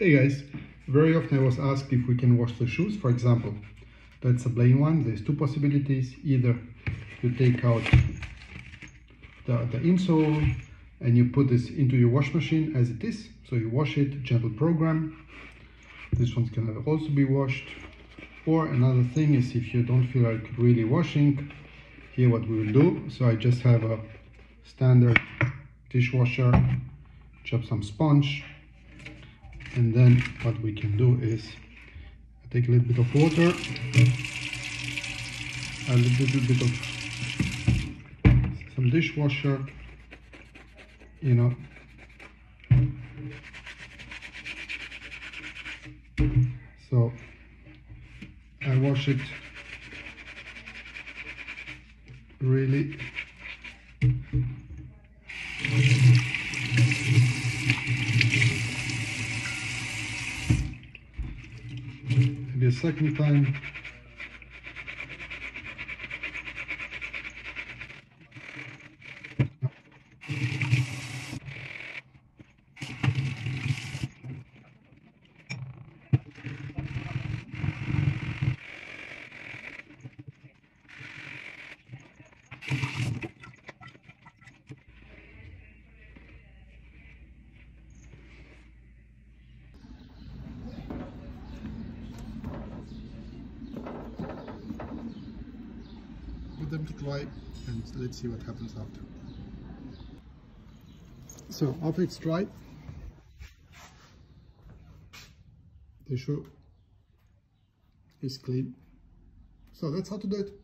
Hey guys, very often I was asked if we can wash the shoes. For example, that's a plain one. There's two possibilities. Either you take out the, the insole and you put this into your wash machine as it is. So you wash it, gentle program. This one's gonna also be washed. Or another thing is if you don't feel like really washing, here what we will do. So I just have a standard dishwasher, chop some sponge, and then what we can do is take a little bit of water a little bit of some dishwasher you know. So I wash it really maybe a second time. Them to dry and let's see what happens after. So after it's dry, the shoe is clean. So that's how to do it.